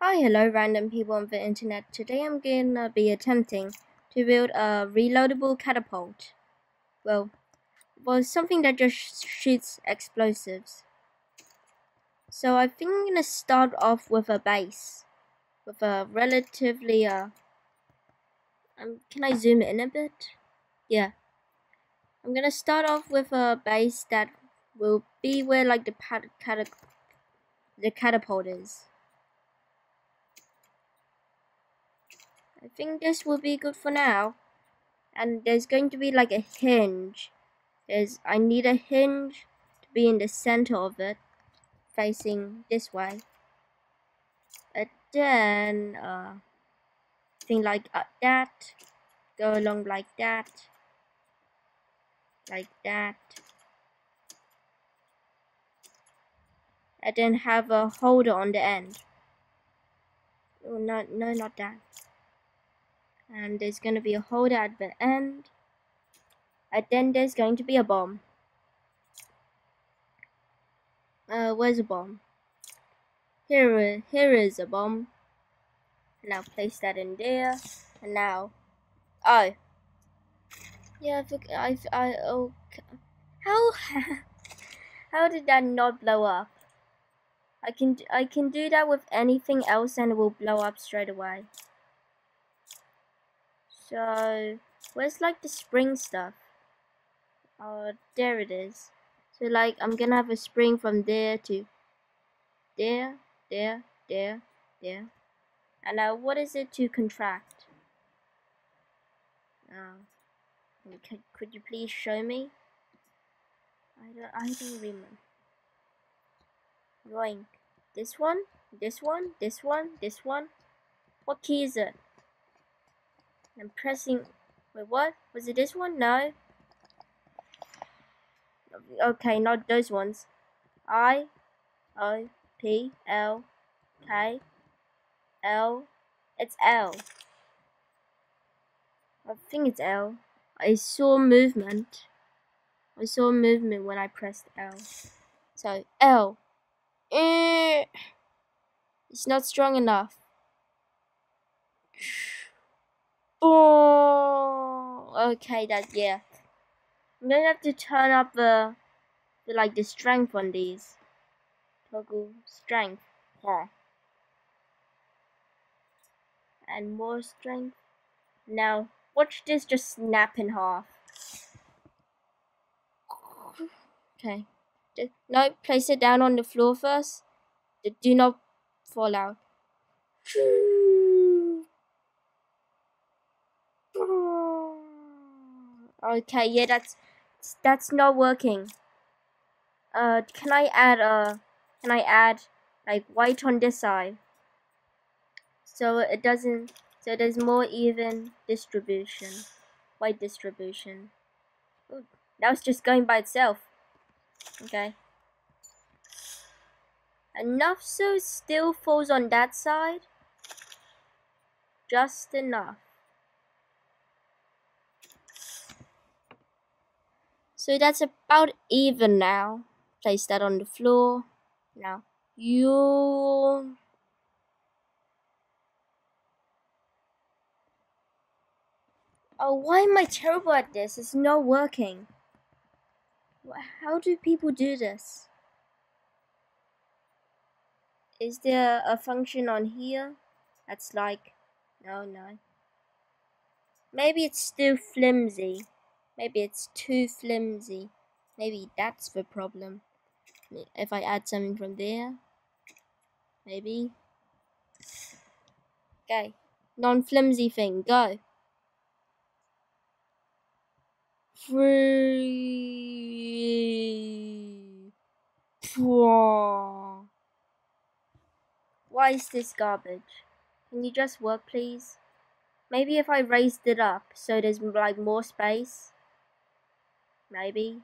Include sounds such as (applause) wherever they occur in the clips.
Hi, hello, random people on the internet. Today I'm gonna be attempting to build a reloadable catapult. Well, well, something that just shoots explosives. So I think I'm gonna start off with a base, with a relatively uh. Um, can I zoom in a bit? Yeah. I'm gonna start off with a base that will be where like the cat the catapult is. I think this will be good for now. And there's going to be like a hinge. There's I need a hinge to be in the center of it, facing this way. And then uh, thing like uh, that, go along like that, like that. And then have a holder on the end. Oh, no, no, not that and there's going to be a holder at the end and then there's going to be a bomb. Uh, where's a bomb? Here here is a bomb. Now place that in there and now oh. Yeah I, I, I oh how (laughs) how did that not blow up? I can I can do that with anything else and it will blow up straight away so, where's like the spring stuff? Oh, there it is. So like, I'm gonna have a spring from there to there, there, there, there. And now, what is it to contract? Uh, could, could you please show me? I don't, I don't remember. Going. This one, this one, this one, this one. What key is it? I'm pressing. Wait, what? Was it this one? No. Okay, not those ones. I, O, P, L, K, L. It's L. I think it's L. I saw movement. I saw movement when I pressed L. So L. Eh. It's not strong enough. Oh, okay, that yeah. I'm gonna have to turn up the, the like the strength on these. Toggle strength. Yeah. And more strength. Now, watch this just snap in half. Okay. Just, no, place it down on the floor first. Do not fall out. Okay, yeah, that's that's not working. Uh, can I add uh, can I add like white on this side? So it doesn't, so there's more even distribution, white distribution. Ooh, now it's just going by itself. Okay. Enough so still falls on that side. Just enough. So that's about even now. Place that on the floor. Now, you... Oh, why am I terrible at this? It's not working. How do people do this? Is there a function on here that's like, no, no. Maybe it's still flimsy. Maybe it's too flimsy. Maybe that's the problem. If I add something from there. Maybe. Okay. Non-flimsy thing, go. Free. Why is this garbage? Can you just work, please? Maybe if I raised it up so there's like more space maybe.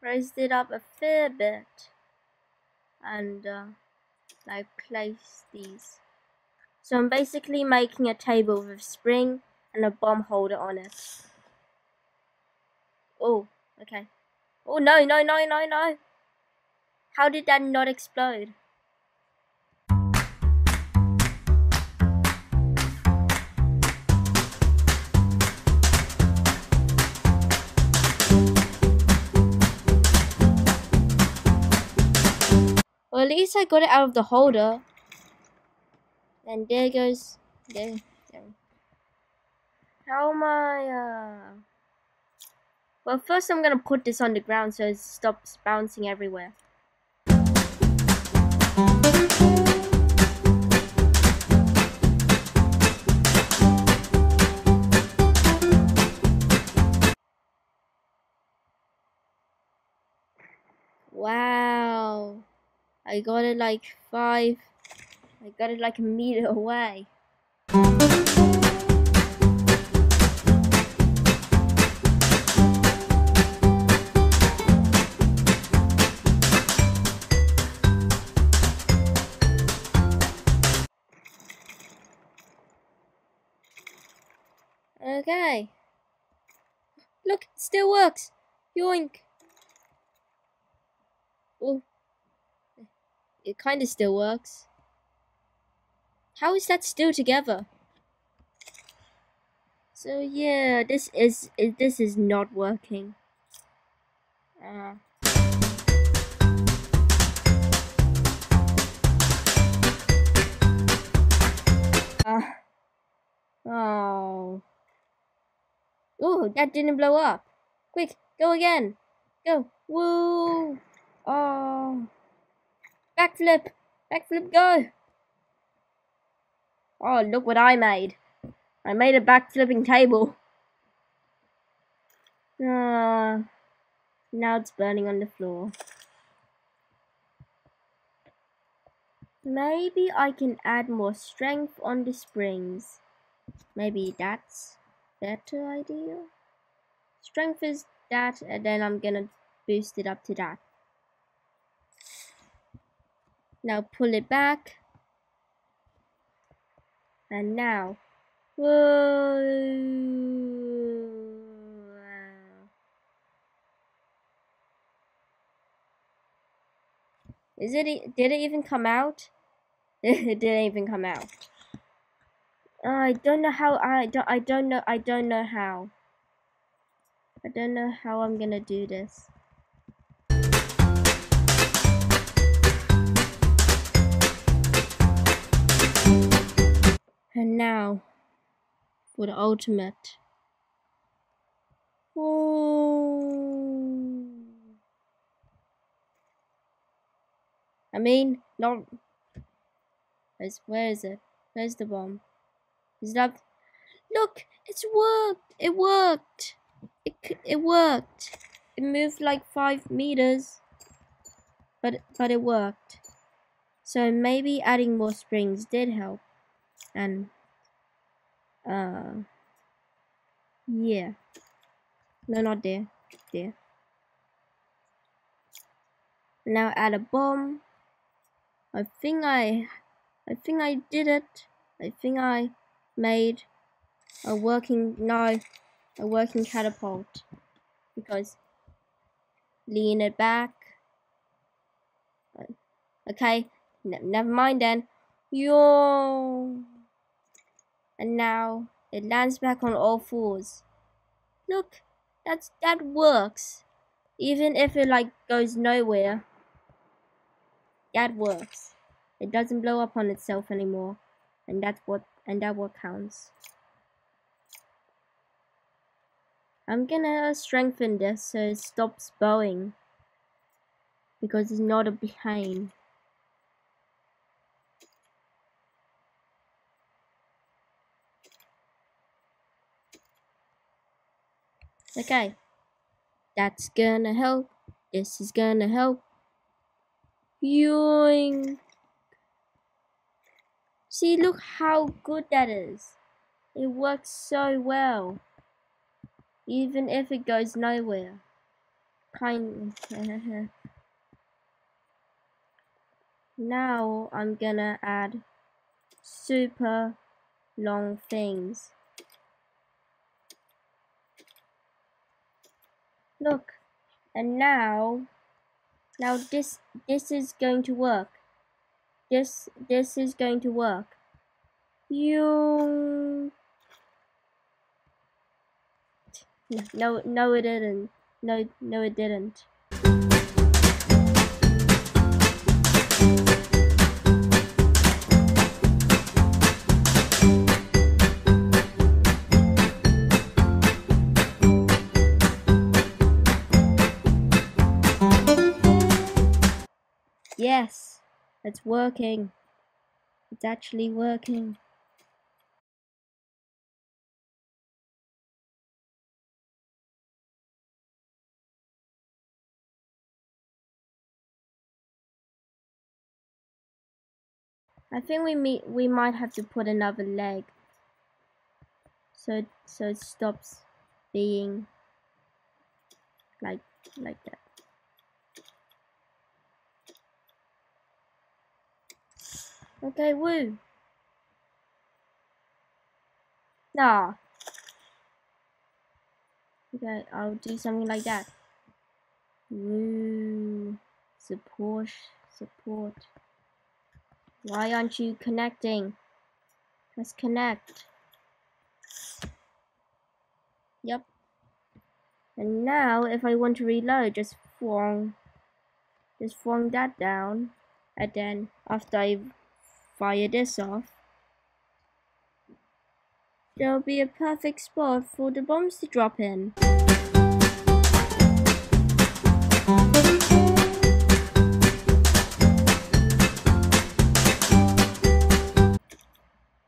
Raised it up a fair bit and uh, I place these. So I'm basically making a table with a spring and a bomb holder on it. Oh, okay. Oh no, no, no, no, no. How did that not explode? Least I got it out of the holder. And there goes there. there. How am I? Uh... Well, first I'm gonna put this on the ground so it stops bouncing everywhere. Wow. I got it like five. I got it like a meter away. Okay. Look, still works. Yoink. Oh. It kinda still works. How is that still together? So yeah, this is this is not working. Uh. Uh. Oh. Oh, that didn't blow up. Quick, go again. Go. Woo. Oh. Backflip. Backflip, go. Oh, look what I made. I made a backflipping table. Ah. Uh, now it's burning on the floor. Maybe I can add more strength on the springs. Maybe that's better idea. Strength is that, and then I'm gonna boost it up to that. Now pull it back. And now, whoa. Is it, did it even come out? (laughs) it didn't even come out. I don't know how I don't I don't know I don't know how. I don't know how I'm gonna do this. And now for the ultimate. Ooh. I mean, not. Where is it? Where's the bomb? Is that? Look, it's worked. It worked. It it worked. It moved like five meters, but but it worked. So maybe adding more springs did help, and uh, yeah. No, not there. There. Now add a bomb. I think I, I think I did it. I think I made a working no a working catapult because lean it back okay never mind then yo and now it lands back on all fours. Look that's that works. Even if it like goes nowhere that works. It doesn't blow up on itself anymore. And that's what and that what counts. I'm gonna strengthen this so it stops bowing. Because it's not a pain. Okay, that's gonna help. This is gonna help. Yoink. See, look how good that is. It works so well. Even if it goes nowhere. Kind (laughs) Now I'm gonna add super long things. Look, and now, now this, this is going to work this this is going to work. You no no it didn't. No no it didn't. Yes, it's working. It's actually working. I think we meet we might have to put another leg so so it stops being like like that okay woo? Nah. Okay I'll do something like that. Woo. Support support. Why aren't you connecting? Let's connect. Yep. And now if I want to reload, just flung, just flung that down. And then after I fire this off, there'll be a perfect spot for the bombs to drop in.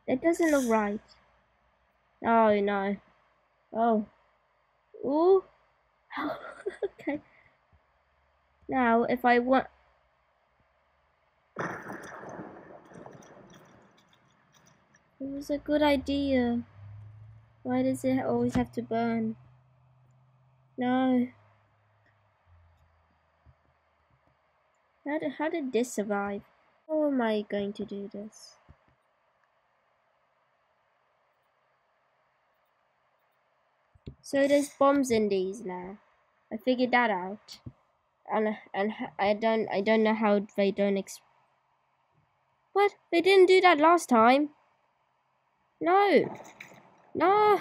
It doesn't look right. Oh no. Oh. Ooh. (laughs) okay. Now, if I want... It was a good idea. Why does it always have to burn? No. How did, how did this survive? How am I going to do this? So there's bombs in these now. I figured that out. And and I don't I don't know how they don't ex What? They didn't do that last time. No. No.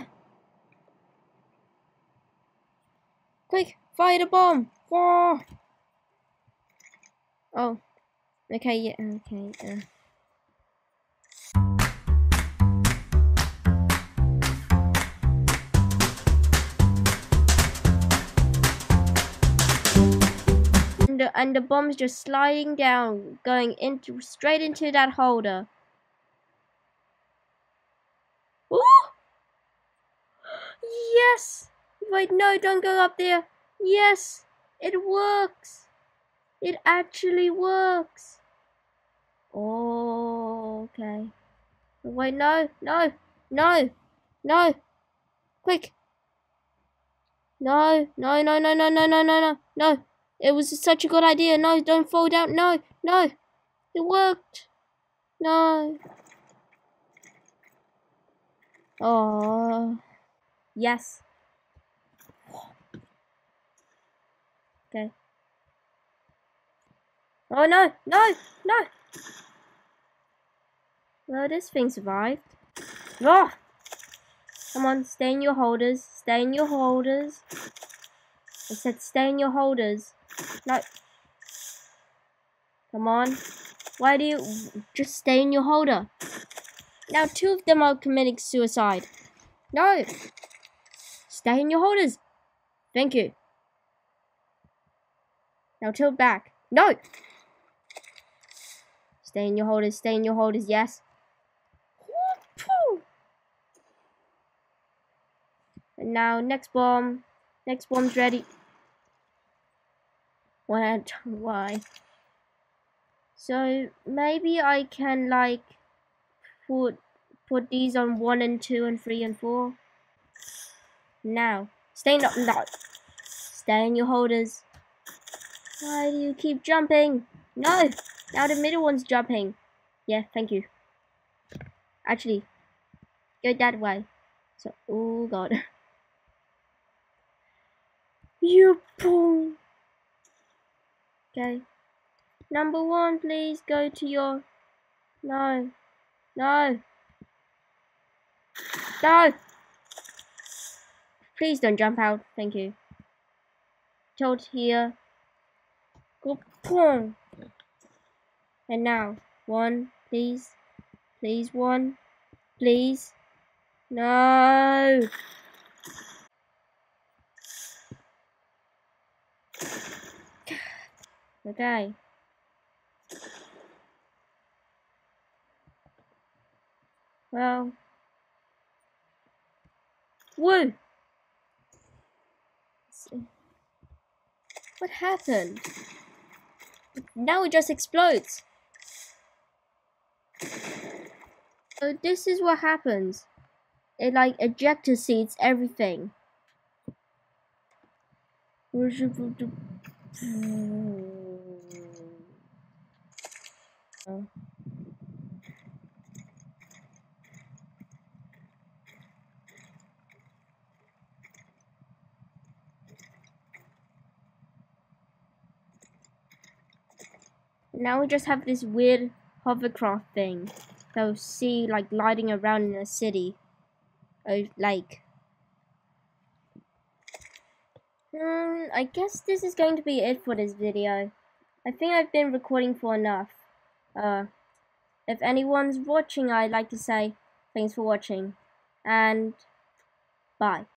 Quick, fire the bomb. Oh. Okay, yeah, okay. Uh. and the, and the bomb's just sliding down, going into straight into that holder. Ooh! Yes! Wait, no, don't go up there. Yes, it works. It actually works. Oh, okay. Wait, no, no, no, no. Quick. No, no, no, no, no, no, no, no, no, no. It was such a good idea. No, don't fall down. No, no. It worked. No. Oh. Yes. Okay. Oh no, no, no. Well, this thing survived. Oh! Come on, stay in your holders. Stay in your holders. I said stay in your holders. No. Come on. Why do you just stay in your holder? Now two of them are committing suicide. No. Stay in your holders. Thank you. Now tilt back. No. Stay in your holders. Stay in your holders. Yes. And now next bomb. Next bomb's ready. Why? Why? So maybe I can like put put these on one and two and three and four. Now, stay not no. Stay in your holders. Why do you keep jumping? No! Now the middle one's jumping. Yeah, thank you. Actually, go that way. So, oh god. (laughs) You boom. Okay. Number one, please go to your... No. No. No! Please don't jump out. Thank you. Toad here. Go boom. And now, one, please. Please, one. Please. No. (sighs) Okay. Well. Woo! What happened? Now it just explodes. So this is what happens. It like ejector seats everything. Now we just have this weird hovercraft thing that we see like gliding around in a city. A like. Um, I guess this is going to be it for this video. I think I've been recording for enough. Uh, if anyone's watching, I'd like to say thanks for watching. And bye.